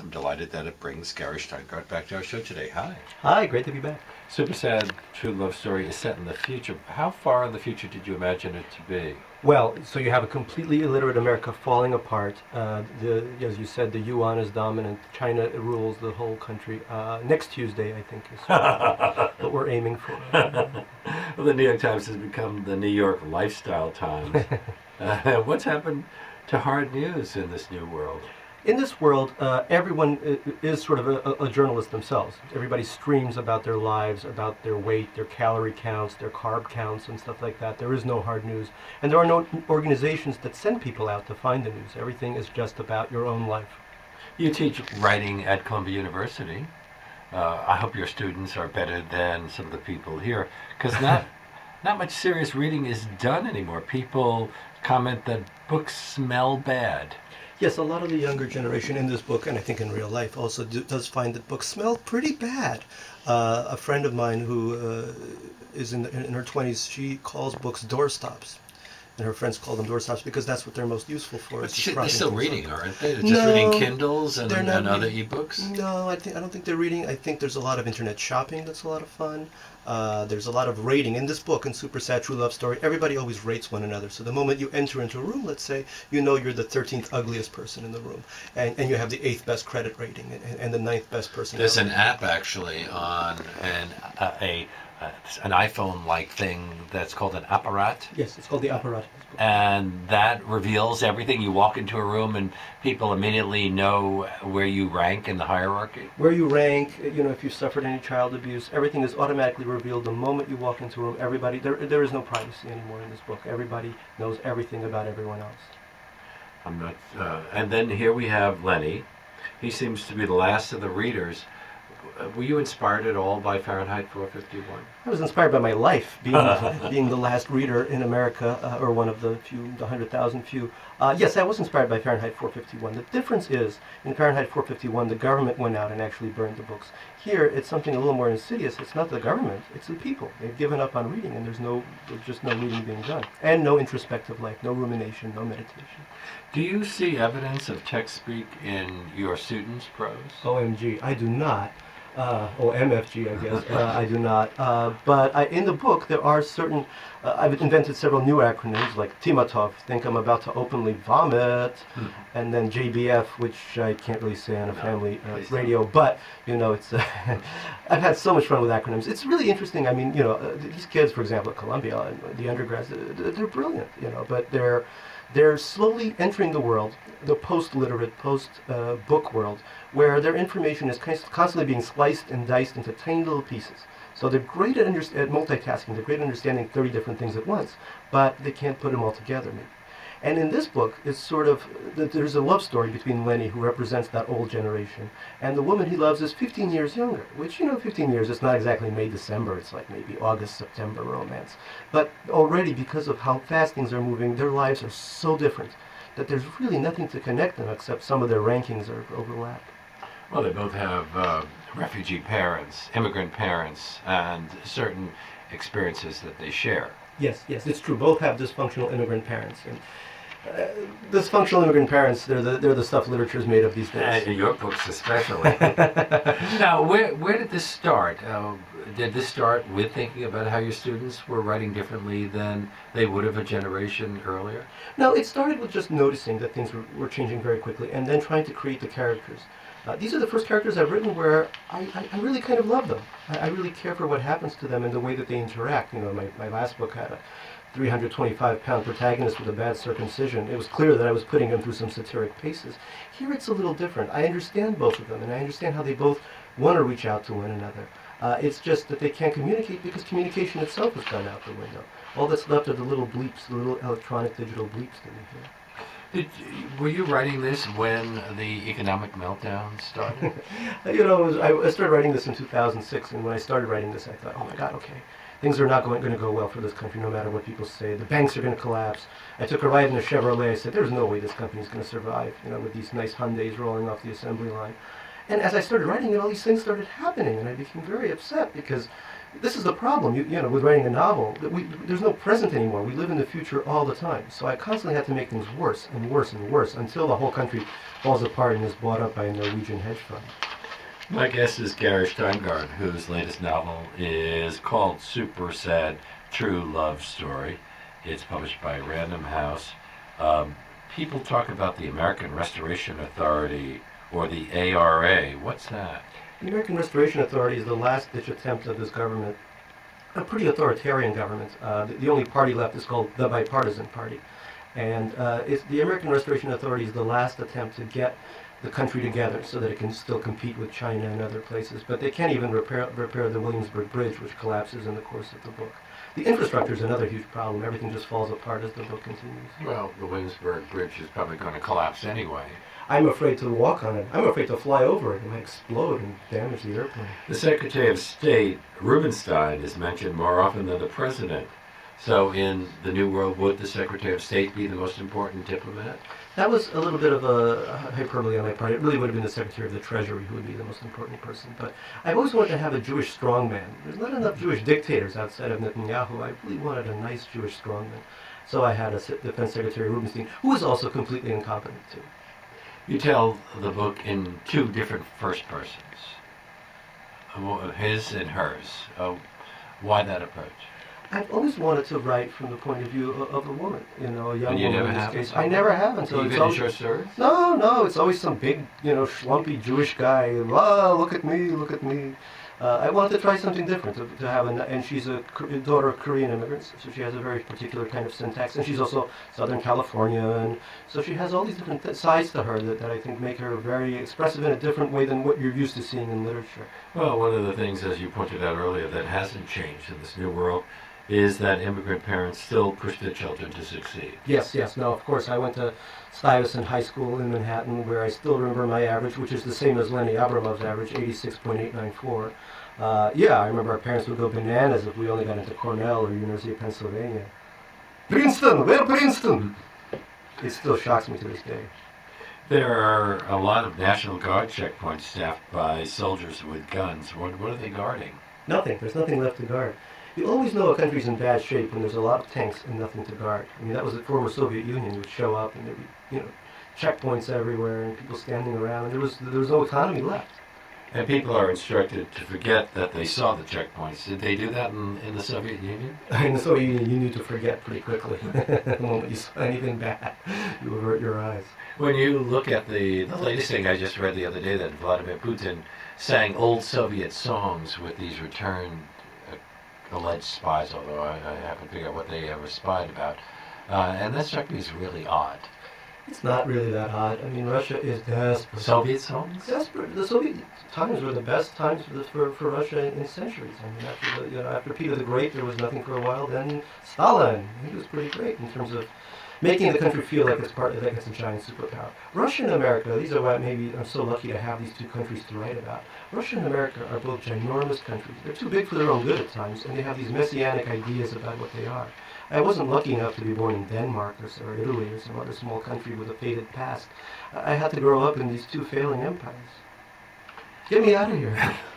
I'm delighted that it brings Gary Shteyngart back to our show today. Hi. Hi, great to be back. Super Sad True Love Story is set in the future. How far in the future did you imagine it to be? Well, so you have a completely illiterate America falling apart. Uh, the, as you said, the yuan is dominant. China rules the whole country. Uh, next Tuesday, I think, is what we're aiming for. well, the New York Times has become the New York Lifestyle Times. uh, what's happened to hard news in this new world? In this world, uh, everyone is sort of a, a, journalist themselves. Everybody streams about their lives, about their weight, their calorie counts, their carb counts, and stuff like that. There is no hard news. And there are no organizations that send people out to find the news. Everything is just about your own life. You teach writing at Columbia University. Uh, I hope your students are better than some of the people here, because not, not much serious reading is done anymore. People comment that books smell bad. Yes, a lot of the younger generation in this book, and I think in real life, also do, does find that books smell pretty bad. Uh, a friend of mine who uh, is in, in her 20s, she calls books doorstops and her friends call them doorstops because that's what they're most useful for. But shit, they're still reading, aren't they? They're just no, reading Kindles and, and other ebooks. No, I think I don't think they're reading. I think there's a lot of internet shopping that's a lot of fun. Uh, there's a lot of rating in this book in Super Sad True Love Story. Everybody always rates one another. So the moment you enter into a room, let's say, you know you're the 13th ugliest person in the room, and, and you have the eighth best credit rating and, and the ninth best person. There's an app actually on an a uh, an iPhone-like thing that's called an apparat. Yes, it's called the apparat. And that reveals everything. You walk into a room and people immediately know where you rank in the hierarchy. Where you rank, you know, if you suffered any child abuse, everything is automatically revealed the moment you walk into a room. Everybody, there, there is no privacy anymore in this book. Everybody knows everything about everyone else. I'm not. Uh, and then here we have Lenny. He seems to be the last of the readers were you inspired at all by Fahrenheit 451? I was inspired by my life, being being the last reader in America, uh, or one of the few, the hundred thousand few. Uh, yes, I was inspired by Fahrenheit 451. The difference is, in Fahrenheit 451, the government went out and actually burned the books. Here, it's something a little more insidious. It's not the government; it's the people. They've given up on reading, and there's no, there's just no reading being done, and no introspective life, no rumination, no meditation. Do you see evidence of text speak in your students' prose? OMG, I do not uh, or MFG, I guess. Uh, I do not. Uh, but I, in the book, there are certain. Uh, I've invented several new acronyms like Timatov. Think I'm about to openly vomit, mm-hmm. and then JBF, which I can't really say on a family uh, radio. But you know, it's. I've had so much fun with acronyms. It's really interesting. I mean, you know, uh, these kids, for example, at Columbia, the undergrads, they're brilliant. You know, but they're they're slowly entering the world, the post-literate, post-book uh, world, where their information is constantly being sliced and diced into tiny little pieces. So they're great at, at multitasking, they're great at understanding 30 different things at once, but they can't put them all together maybe. And in this book, it's sort of, there's a love story between Lenny, who represents that old generation, and the woman he loves is 15 years younger, which, you know, 15 years, it's not exactly May, December, it's like maybe August, September romance. But already, because of how fast things are moving, their lives are so different that there's really nothing to connect them except some of their rankings are overlap. Well, they both have uh, refugee parents, immigrant parents, and certain experiences that they share. Yes, yes, it's true. Both have dysfunctional immigrant parents. And uh, dysfunctional immigrant parents, they're the, they're the stuff literature is made of these days. Uh, your books especially. now, where, where did this start? Uh, did this start with thinking about how your students were writing differently than they would have a generation earlier? No, it started with just noticing that things were, were changing very quickly and then trying to create the characters. Uh, these are the first characters I've written where I, I, I really kind of love them. I, I, really care for what happens to them and the way that they interact. You know, my, my last book had a 325 pound protagonist with a bad circumcision. It was clear that I was putting him through some satiric paces. Here it's a little different. I understand both of them and I understand how they both want to reach out to one another. Uh, it's just that they can't communicate because communication itself has gone out the window. All that's left are the little bleeps, the little electronic digital bleeps that we hear. Did, were you writing this when the economic meltdown started? you know, was, I started writing this in 2006, and when I started writing this, I thought, oh my God, okay, things are not going, going to go well for this country, no matter what people say. The banks are going to collapse. I took a ride in a Chevrolet. I said, there's no way this company is going to survive, you know, with these nice Hyundais rolling off the assembly line. And as I started writing it, all these things started happening, and I became very upset because this is the problem, you, you know, with writing a novel. That we, there's no present anymore. We live in the future all the time. So I constantly had to make things worse and worse and worse until the whole country falls apart and is bought up by a Norwegian hedge fund. My guest is Gary Shteyngart, whose latest novel is called Super Sad True Love Story. It's published by Random House. Um, people talk about the American Restoration Authority or the ARA. What's that? The American Restoration Authority is the last ditch attempt of this government, a pretty authoritarian government. Uh, the, the, only party left is called the Bipartisan Party. And uh, the American Restoration Authority is the last attempt to get the country together so that it can still compete with China and other places. But they can't even repair, repair the Williamsburg Bridge, which collapses in the course of the book. The infrastructure is another huge problem. Everything just falls apart as the book continues. Well, the Williamsburg Bridge is probably going to collapse anyway. I'm afraid to walk on it. I'm afraid to fly over it. It might explode and damage the airplane. The Secretary of State, Rubenstein, is mentioned more often than the President. So, in the New World, would the Secretary of State be the most important diplomat? That was a little bit of a hyperbole on my part. It really would have been the Secretary of the Treasury who would be the most important person. But I've always wanted to have a Jewish strongman. There's not enough Jewish dictators outside of Netanyahu. I really wanted a nice Jewish strongman. So I had a Defense Secretary Rubenstein, who was also completely incompetent too. You tell the book in two different first persons, his and hers. Uh, why that approach? I've always wanted to write from the point of view of, of a woman, you know, a young and you woman never in this case. I never have until Even it's always, short stories? No, no, it's always some big, you know, schlumpy Jewish guy. Wow, look at me, look at me. Uh, I wanted to try something different, to, to have, a, and she's a Kor- daughter of Korean immigrants, so she has a very particular kind of syntax, and she's also Southern California, and so she has all these different th- sides to her that, that I think make her very expressive in a different way than what you're used to seeing in literature. Well, one of the things, as you pointed out earlier, that hasn't changed in this new world is that immigrant parents still push their children to succeed. Yes, yes. No, of course. I went to Stuyvesant High School in Manhattan, where I still remember my average, which is the same as Lenny Abramov's average, 86.894. Uh, yeah, I remember our parents would go bananas if we only got into Cornell or University of Pennsylvania. Princeton, where Princeton? It still shocks me to this day. There are a lot of National Guard checkpoints staffed by soldiers with guns. What, what are they guarding? Nothing. There's nothing left to guard. You always know a country's in bad shape when there's a lot of tanks and nothing to guard. I mean, that was the former Soviet Union would show up and there'd be, you know, checkpoints everywhere and people standing around. There was there was no economy left. And people are instructed to forget that they saw the checkpoints. Did they do that in, in the Soviet Union? In the Soviet Union, you need to forget pretty quickly. the moment you saw anything bad, you avert your eyes. When you look at the, the latest thing I just read the other day that Vladimir Putin sang old Soviet songs with these returned uh, alleged spies, although I, I haven't figured out what they ever spied about. Uh, and that struck me as really odd. It's not really that odd. I mean, Russia is desperate. Soviet desperate. The Soviet times were the best times for, the, for, for Russia in, in centuries. I mean, after the, you know, after Peter the Great, there was nothing for a while. Then Stalin, he was pretty great in terms of making the country feel like it's part like it's a giant superpower. Russia and America, these are why maybe I'm so lucky to have these two countries to write about. Russia and America are both ginormous countries. They're too big for their own good at times, and they have these messianic ideas about what they are. I wasn't lucky enough to be born in Denmark or, or Italy or some other small country with a faded past. I I had to grow up in these two failing empires. Get me out of here.